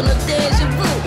full of deja vu.